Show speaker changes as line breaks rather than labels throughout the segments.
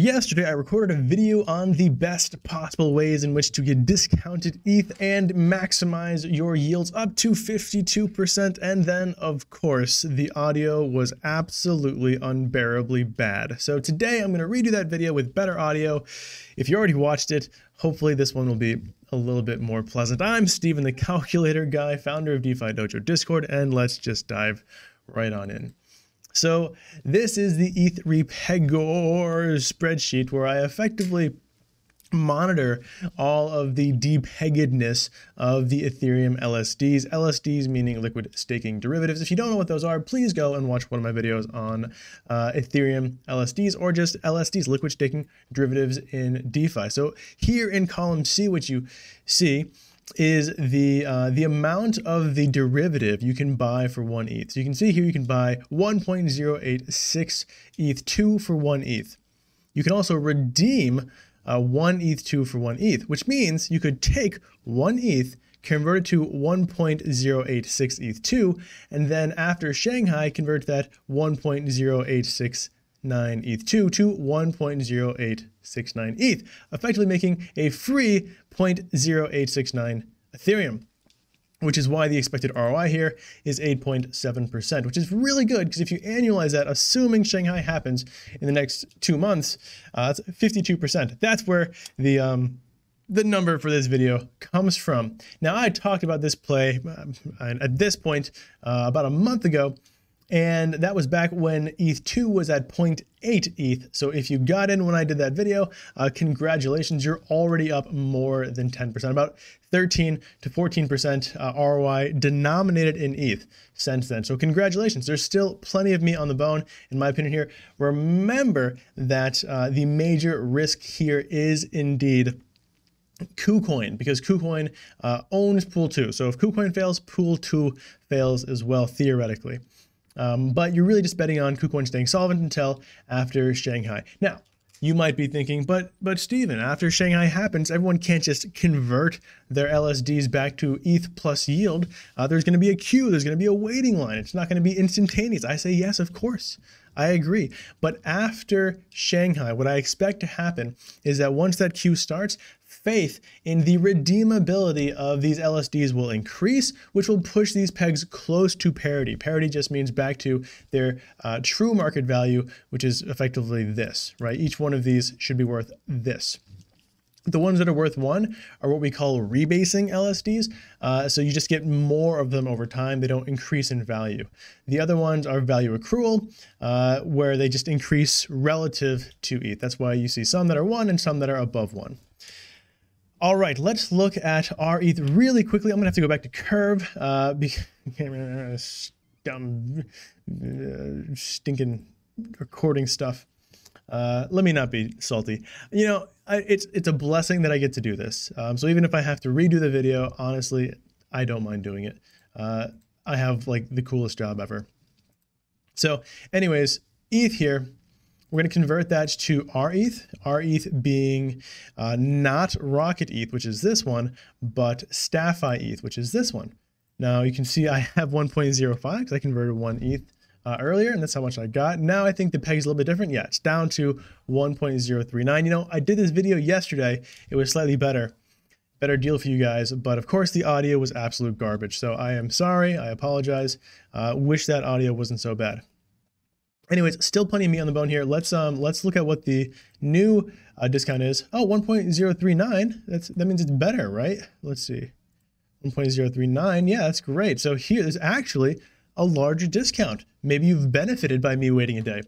Yesterday, I recorded a video on the best possible ways in which to get discounted ETH and maximize your yields up to 52%. And then, of course, the audio was absolutely unbearably bad. So today, I'm going to redo that video with better audio. If you already watched it, hopefully this one will be a little bit more pleasant. I'm Steven, the calculator guy, founder of DeFi Dojo Discord, and let's just dive right on in. So this is the ETH Repegor spreadsheet where I effectively monitor all of the depeggedness of the Ethereum LSDs. LSDs meaning liquid staking derivatives. If you don't know what those are, please go and watch one of my videos on uh, Ethereum LSDs or just LSDs, liquid staking derivatives in DeFi. So here in column C, what you see is the uh, the amount of the derivative you can buy for one ETH. So you can see here you can buy 1.086 ETH2 for one ETH. You can also redeem uh, one ETH2 for one ETH, which means you could take one ETH, convert it to 1.086 ETH2, and then after Shanghai, convert that 1.086 9 ETH2 to 1.0869 ETH, effectively making a free 0.0869 Ethereum, which is why the expected ROI here is 8.7%, which is really good because if you annualize that, assuming Shanghai happens in the next two months, uh, that's 52%. That's where the um, the number for this video comes from. Now, I talked about this play uh, at this point uh, about a month ago, and that was back when ETH2 was at 0.8 ETH. So if you got in when I did that video, uh, congratulations, you're already up more than 10%, about 13 to 14% uh, ROI denominated in ETH since then. So congratulations, there's still plenty of meat on the bone, in my opinion here. Remember that uh, the major risk here is indeed KuCoin because KuCoin uh, owns Pool 2. So if KuCoin fails, Pool 2 fails as well, theoretically. Um, but you're really just betting on KuCoin staying solvent until after Shanghai. Now, you might be thinking, but but Steven, after Shanghai happens, everyone can't just convert their LSDs back to ETH plus yield. Uh, there's going to be a queue. There's going to be a waiting line. It's not going to be instantaneous. I say yes, of course. I agree. But after Shanghai, what I expect to happen is that once that queue starts, faith in the redeemability of these LSDs will increase, which will push these pegs close to parity. Parity just means back to their uh, true market value, which is effectively this, right? Each one of these should be worth this. The ones that are worth one are what we call rebasing LSDs. Uh, so you just get more of them over time. They don't increase in value. The other ones are value accrual, uh, where they just increase relative to ETH. That's why you see some that are one and some that are above one. All right, let's look at our ETH really quickly. I'm gonna have to go back to Curve uh, dumb, uh, stinking recording stuff. Uh, let me not be salty. You know, I, it's it's a blessing that I get to do this. Um, so even if I have to redo the video, honestly, I don't mind doing it. Uh, I have like the coolest job ever. So, anyways, ETH here. We're going to convert that to our ETH, our ETH being uh, not Rocket ETH, which is this one, but StaFi ETH, which is this one. Now you can see I have 1.05 because I converted one ETH uh, earlier, and that's how much I got. Now I think the peg is a little bit different. Yeah, it's down to 1.039. You know, I did this video yesterday. It was slightly better. Better deal for you guys, but of course the audio was absolute garbage. So I am sorry. I apologize. Uh, wish that audio wasn't so bad. Anyways, still plenty of meat on the bone here. Let's um let's look at what the new uh, discount is. Oh, 1.039. That's that means it's better, right? Let's see. 1.039. Yeah, that's great. So here there's actually a larger discount. Maybe you've benefited by me waiting a day.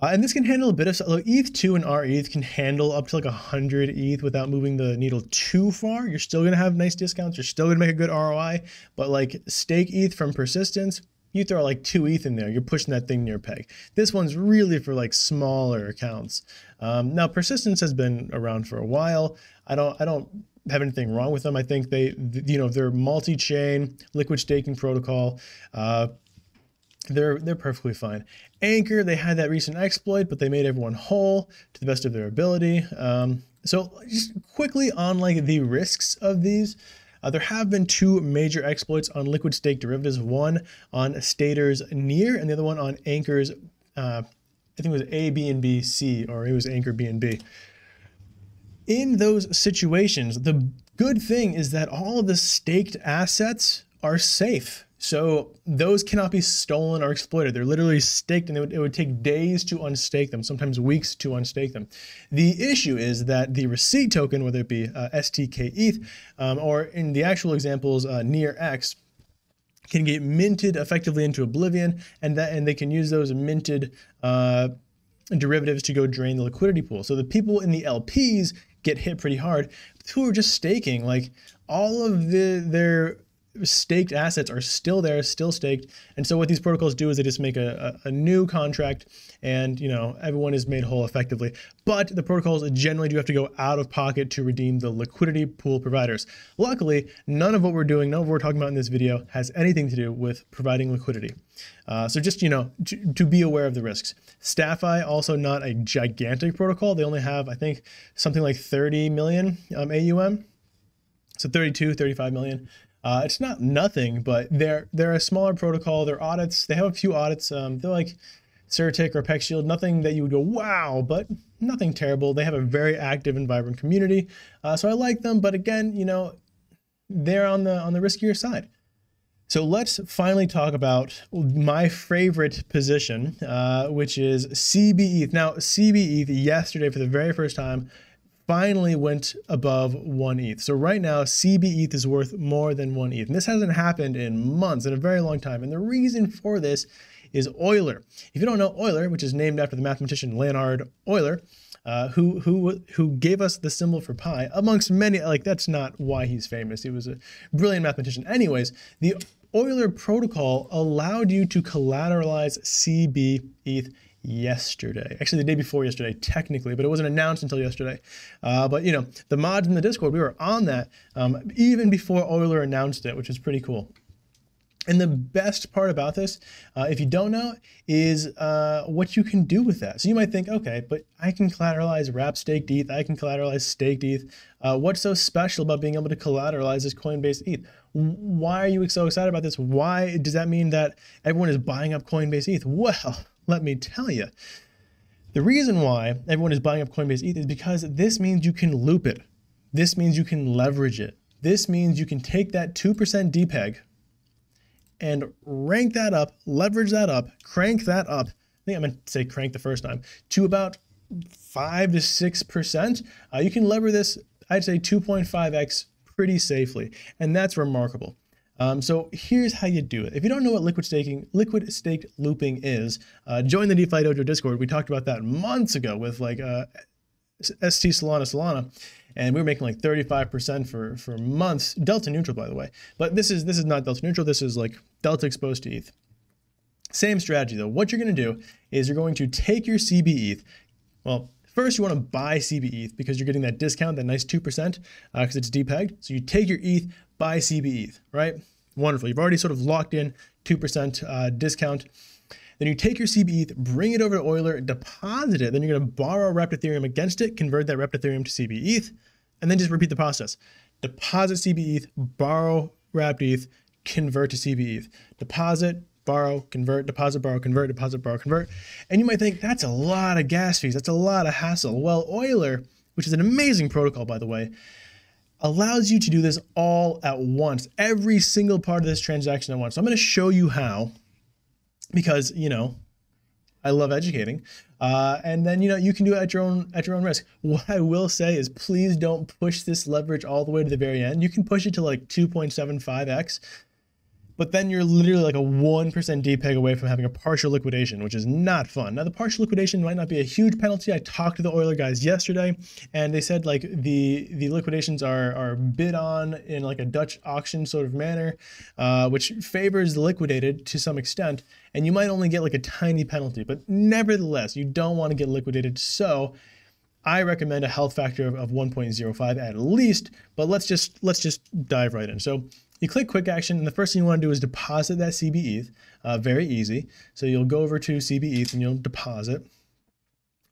Uh, and this can handle a bit of so ETH2 and our ETH can handle up to like 100 ETH without moving the needle too far. You're still going to have nice discounts. You're still going to make a good ROI. But like stake ETH from persistence, you throw like two ETH in there, you're pushing that thing near peg. This one's really for like smaller accounts. Um, now persistence has been around for a while. I don't I don't have anything wrong with them. I think they you know they're multi-chain liquid staking protocol. Uh, they're they're perfectly fine. Ankr they had that recent exploit, but they made everyone whole to the best of their ability. Um, so just quickly on like the risks of these. Uh, there have been two major exploits on liquid stake derivatives, one on Stader's near and the other one on Ankr's uh, I think it was A, B, and B, C, or it was Anchor B and B. In those situations, the good thing is that all of the staked assets are safe. So those cannot be stolen or exploited. They're literally staked, and it would, it would, take days to unstake them, sometimes weeks to unstake them. The issue is that the receipt token, whether it be uh, STK ETH um, or in the actual examples uh, NearX, can get minted effectively into Oblivion, and that and they can use those minted uh, derivatives to go drain the liquidity pool. So the people in the LPs get hit pretty hard. People Who are just staking, like all of the their staked assets are still there, still staked. And so what these protocols do is they just make a, a, a, new contract and, you know, everyone is made whole effectively. But the protocols generally do have to go out of pocket to redeem the liquidity pool providers. Luckily, none of what we're doing, none of what we're talking about in this video has anything to do with providing liquidity. Uh, so just, you know, to, to be aware of the risks. StaFi, also not a gigantic protocol. They only have, I think, something like 30 million um, AUM. So 32, 35 million. Uh, it's not nothing, but they're they're a smaller protocol. Their audits, they have a few audits. Um, they're like CertiK or PeckShield, nothing that you would go wow, but nothing terrible. They have a very active and vibrant community, uh, so I like them. But again, you know, they're on the on the riskier side. So let's finally talk about my favorite position, uh, which is CBETH. Now, CBETH yesterday for the very first time finally went above one ETH. So right now, CB ETH is worth more than one ETH. And this hasn't happened in months, in a very long time. And the reason for this is Euler. If you don't know Euler, which is named after the mathematician Leonhard Euler, uh, who who who gave us the symbol for pi, amongst many. Like that's not why he's famous. He was a brilliant mathematician. Anyways, the Euler protocol allowed you to collateralize CB ETH yesterday. Actually, the day before yesterday, technically, but it wasn't announced until yesterday. Uh, but you know, the mods in the Discord, we were on that um, even before Euler announced it, which is pretty cool. And the best part about this, uh, if you don't know, is uh, what you can do with that. So you might think, okay, but I can collateralize wrap staked ETH, I can collateralize staked ETH. Uh, what's so special about being able to collateralize this Coinbase ETH? Why are you so excited about this? Why does that mean that everyone is buying up Coinbase ETH? Well, let me tell you. The reason why everyone is buying up Coinbase ETH is because this means you can loop it. This means you can leverage it. This means you can take that 2% depeg and rank that up, leverage that up, crank that up. I think I meant to say crank the first time to about 5 to 6%. Uh, you can lever this, I'd say 2.5x pretty safely. And that's remarkable. Um, so here's how you do it. If you don't know what liquid staking, liquid staked looping is, uh, join the DeFi Dojo Discord. We talked about that months ago with like uh, ST Solana Solana, and we were making like 35% for for months. Delta neutral, by the way. But this is this is not delta neutral. This is like delta exposed to ETH. Same strategy though. What you're going to do is you're going to take your CB ETH. Well, First, you want to buy CB ETH because you're getting that discount, that nice 2%, because uh, it's depegged. So you take your ETH, buy CB ETH, right? Wonderful. You've already sort of locked in 2% uh, discount. Then you take your CB ETH, bring it over to Euler, deposit it. Then you're going to borrow wrapped Ethereum against it, convert that wrapped Ethereum to CB ETH, and then just repeat the process. Deposit CB ETH, borrow wrapped ETH, convert to CB ETH. Deposit, borrow, convert, deposit, borrow, convert, deposit, borrow, convert. And you might think that's a lot of gas fees. That's a lot of hassle. Well, Euler, which is an amazing protocol, by the way, allows you to do this all at once, every single part of this transaction at once. So I'm going to show you how, because, you know, I love educating. Uh, and then you know you can do it at your own at your own risk. What I will say is please don't push this leverage all the way to the very end. You can push it to like 2.75x but then you're literally like a 1% depeg away from having a partial liquidation, which is not fun. Now, the partial liquidation might not be a huge penalty. I talked to the Euler guys yesterday, and they said like the the liquidations are are bid on in like a Dutch auction sort of manner, uh, which favors the liquidated to some extent, and you might only get like a tiny penalty, but nevertheless, you don't want to get liquidated. So I recommend a health factor of, of 1.05 at least, but let's just let's just dive right in. So you click quick action and the first thing you want to do is deposit that CBETH. Uh, very easy. So you'll go over to CBETH and you'll deposit.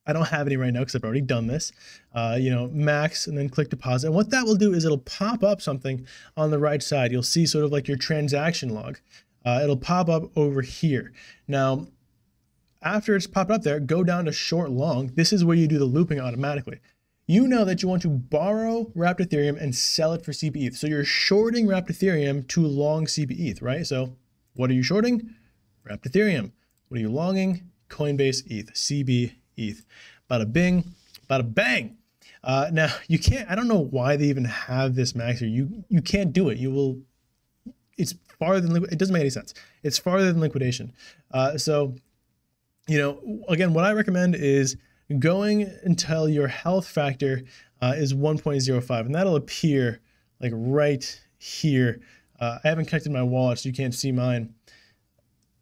I don't have any right now because I've already done this. Uh, you know, max and then click deposit. And what that will do is it'll pop up something on the right side. You'll see sort of like your transaction log. Uh, it'll pop up over here. Now, after it's popped up there, go down to short long. This is where you do the looping automatically. You know that you want to borrow wrapped Ethereum and sell it for CB ETH. So you're shorting wrapped Ethereum to long CB ETH, right? So what are you shorting? Wrapped Ethereum. What are you longing? Coinbase ETH, CB ETH. Bada bing, bada bang. Uh, now you can't. I don't know why they even have this max here. You you can't do it. You will. It's farther than it doesn't make any sense. It's farther than liquidation. Uh, so, you know, again, what I recommend is going until your health factor uh, is 1.05, and that'll appear like right here. Uh, I haven't connected my wallet, so you can't see mine.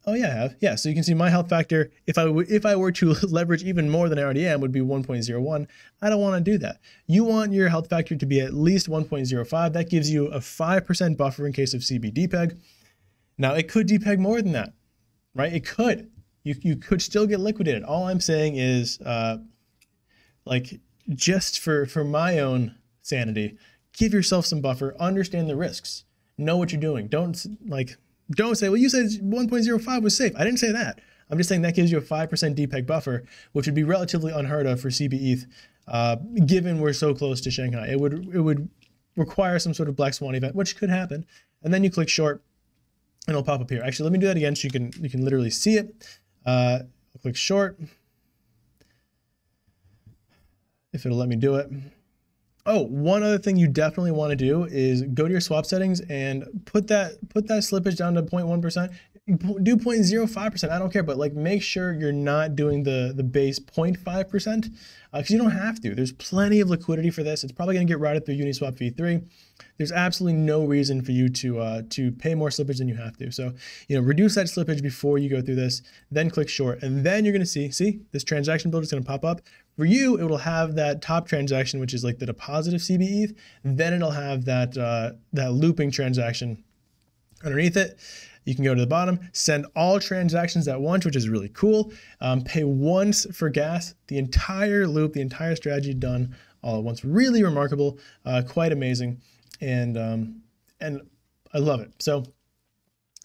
Oh yeah, I have. Yeah, so you can see my health factor. If I if I were to leverage even more than I already am, would be 1.01. I don't want to do that. You want your health factor to be at least 1.05. That gives you a 5% buffer in case of CB depeg. Now it could depeg more than that, right? It could. You you could still get liquidated. All I'm saying is, uh, like, just for for my own sanity, give yourself some buffer. Understand the risks. Know what you're doing. Don't like don't say, well, you said 1.05 was safe. I didn't say that. I'm just saying that gives you a 5% depeg buffer, which would be relatively unheard of for CBETH, uh, given we're so close to Shanghai. It would it would require some sort of black swan event, which could happen. And then you click short, and it'll pop up here. Actually, let me do that again so you can you can literally see it. Uh, I'll click short. If it'll let me do it. Oh, one other thing you definitely want to do is go to your swap settings and put that put that slippage down to 0.1%. Do 0.05%. I don't care, but like make sure you're not doing the the base 0.5% because uh, you don't have to. There's plenty of liquidity for this. It's probably going to get routed through Uniswap v3. There's absolutely no reason for you to uh, to pay more slippage than you have to. So you know reduce that slippage before you go through this. Then click short, and then you're going to see see this transaction builder is going to pop up. For you, it will have that top transaction, which is like the deposit of CBETH. Then it'll have that uh, that looping transaction underneath it. You can go to the bottom, send all transactions at once, which is really cool. Um, pay once for gas, the entire loop, the entire strategy done all at once. Really remarkable, uh, quite amazing, and um, and I love it. So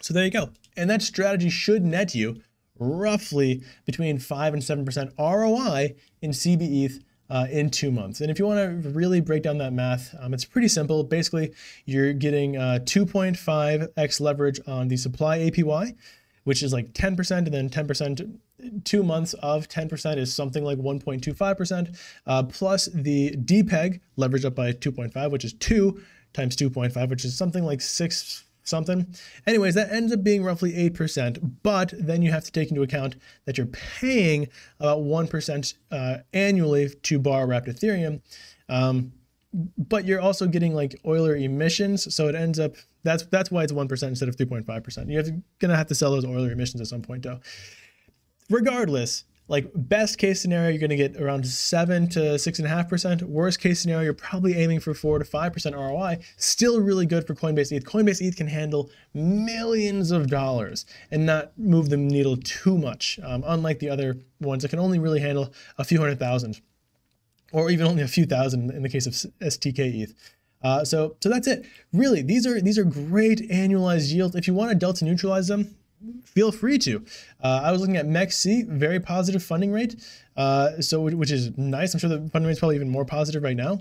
so there you go. And that strategy should net you roughly between 5 and 7% ROI in CBETH uh, in two months. And if you want to really break down that math, um, it's pretty simple. Basically, you're getting uh, 2.5x leverage on the supply APY, which is like 10%, and then 10%, two months of 10% is something like 1.25%, uh, plus the depeg leverage up by 2.5, which is 2 times 2.5, which is something like 6 something. Anyways, that ends up being roughly 8%, but then you have to take into account that you're paying about 1% uh, annually to borrow wrapped Ethereum. Um, but you're also getting like Euler emissions, so it ends up that's that's why it's one percent instead of three point five percent. You're gonna have to sell those Euler emissions at some point, though. Regardless, like best case scenario, you're going to get around seven to six and a half percent. Worst case scenario, you're probably aiming for four to five percent ROI. Still really good for Coinbase ETH. Coinbase ETH can handle millions of dollars and not move the needle too much, um, unlike the other ones that can only really handle a few hundred thousand, or even only a few thousand in the case of STK ETH. Uh, so, so that's it. Really, these are these are great annualized yields. If you want to delta neutralize them, feel free to. Uh, I was looking at MEXC, very positive funding rate, uh, so which is nice. I'm sure the funding rate is probably even more positive right now.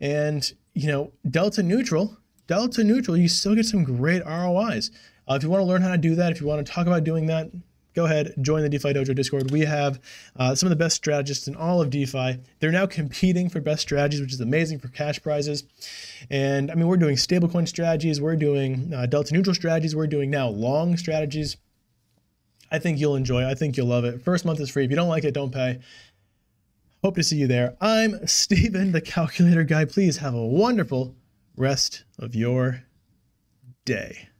And you know, delta neutral, delta neutral, you still get some great ROIs. Uh, if you want to learn how to do that, if you want to talk about doing that, go ahead, join the DeFi Dojo Discord. We have uh, some of the best strategists in all of DeFi. They're now competing for best strategies, which is amazing for cash prizes. And I mean, we're doing stablecoin strategies, we're doing uh, delta neutral strategies, we're doing now long strategies. I think you'll enjoy. I think you'll love it. First month is free. If you don't like it, don't pay. Hope to see you there. I'm Steven, the calculator guy. Please have a wonderful rest of your day.